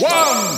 one.